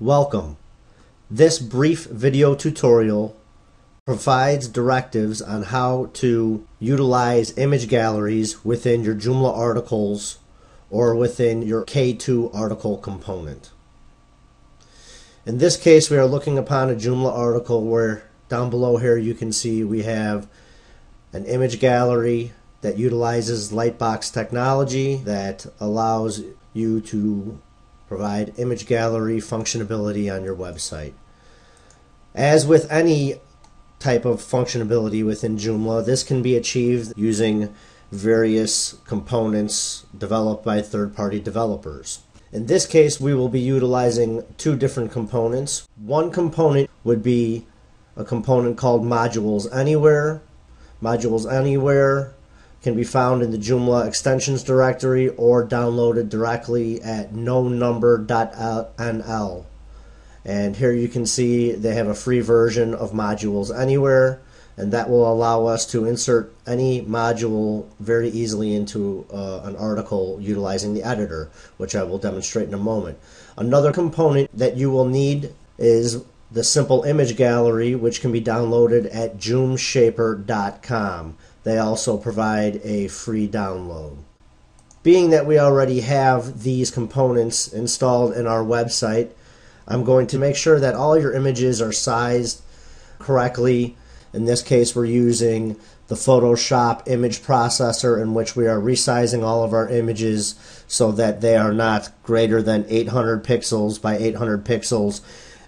Welcome. This brief video tutorial provides directives on how to utilize image galleries within your Joomla articles or within your K2 article component. In this case, we are looking upon a Joomla article where down below here you can see we have an image gallery that utilizes Lightbox technology that allows you to provide image gallery functionality on your website. As with any type of functionality within Joomla, this can be achieved using various components developed by third-party developers. In this case, we will be utilizing two different components. One component would be a component called Modules Anywhere. Modules Anywhere can be found in the Joomla extensions directory or downloaded directly at nonumber.nl. And here you can see they have a free version of Modules Anywhere, and that will allow us to insert any module very easily into uh, an article utilizing the editor, which I will demonstrate in a moment. Another component that you will need is the simple image gallery, which can be downloaded at joomshaper.com. They also provide a free download. Being that we already have these components installed in our website, I'm going to make sure that all your images are sized correctly. In this case, we're using the Photoshop image processor in which we are resizing all of our images so that they are not greater than 800 pixels by 800 pixels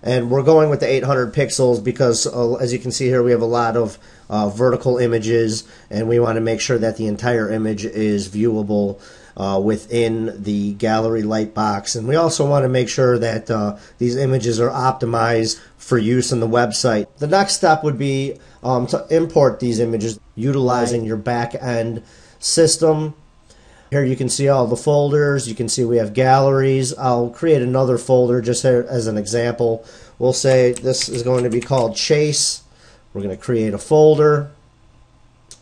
and we're going with the 800 pixels because uh, as you can see here we have a lot of uh, vertical images and we want to make sure that the entire image is viewable uh, within the gallery lightbox and we also want to make sure that uh, these images are optimized for use on the website. The next step would be um, to import these images utilizing your back end system here you can see all the folders. You can see we have galleries. I'll create another folder just as an example. We'll say this is going to be called Chase. We're going to create a folder.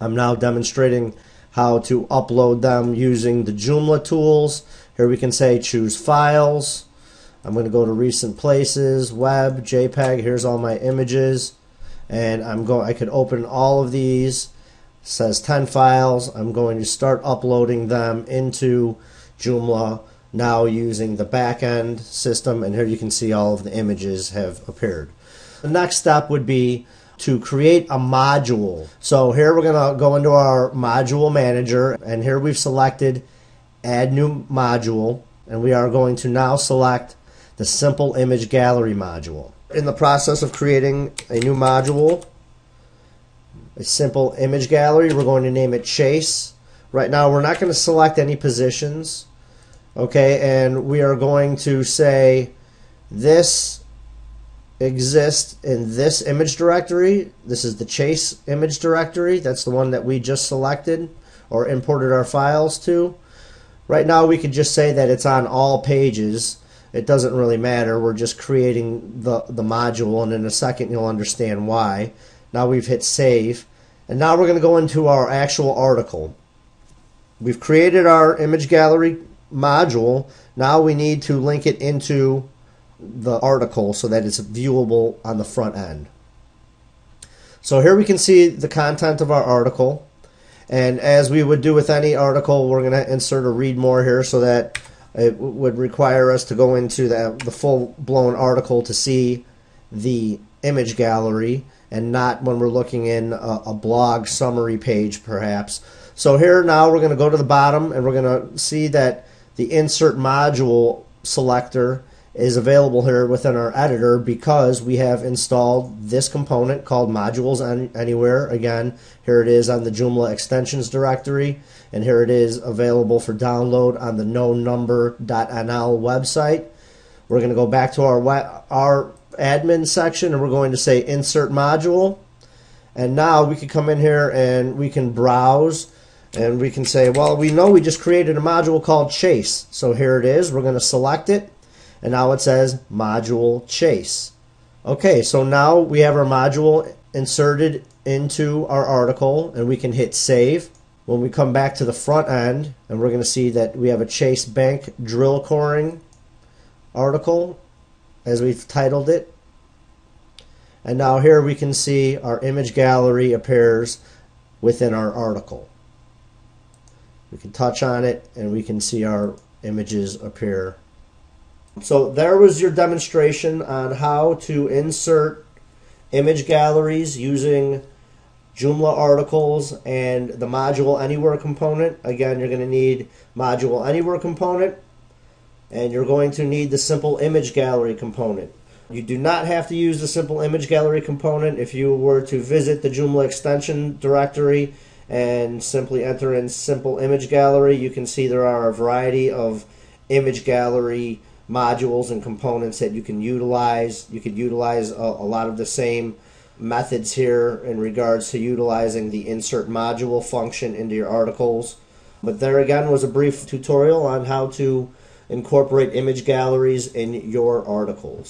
I'm now demonstrating how to upload them using the Joomla tools. Here we can say choose files. I'm going to go to recent places, web, JPEG. Here's all my images. And I'm going I could open all of these says 10 files. I'm going to start uploading them into Joomla now using the backend system and here you can see all of the images have appeared. The next step would be to create a module. So here we're going to go into our module manager and here we've selected add new module and we are going to now select the simple image gallery module. In the process of creating a new module a simple image gallery. We're going to name it Chase. Right now, we're not going to select any positions. Okay, and we are going to say this exists in this image directory. This is the Chase image directory. That's the one that we just selected or imported our files to. Right now, we could just say that it's on all pages. It doesn't really matter. We're just creating the, the module, and in a second, you'll understand why. Now we've hit save. And now we're going to go into our actual article. We've created our image gallery module. Now we need to link it into the article so that it's viewable on the front end. So here we can see the content of our article. And as we would do with any article, we're going to insert a read more here so that it would require us to go into the, the full-blown article to see the image gallery and not when we're looking in a, a blog summary page perhaps. So here now we're going to go to the bottom and we're going to see that the insert module selector is available here within our editor because we have installed this component called modules anywhere again here it is on the Joomla extensions directory and here it is available for download on the nonumber.nl website we're going to go back to our our admin section and we're going to say insert module. And now we can come in here and we can browse and we can say, well, we know we just created a module called Chase. So here it is. We're going to select it. And now it says module Chase. Okay, so now we have our module inserted into our article and we can hit save. When we come back to the front end and we're going to see that we have a Chase Bank drill coring article as we've titled it. And now here we can see our image gallery appears within our article. We can touch on it and we can see our images appear. So there was your demonstration on how to insert image galleries using Joomla articles and the module anywhere component. Again, you're going to need module anywhere component and you're going to need the simple image gallery component. You do not have to use the simple image gallery component if you were to visit the Joomla extension directory and simply enter in simple image gallery. You can see there are a variety of image gallery modules and components that you can utilize. You could utilize a, a lot of the same methods here in regards to utilizing the insert module function into your articles. But there again was a brief tutorial on how to incorporate image galleries in your articles.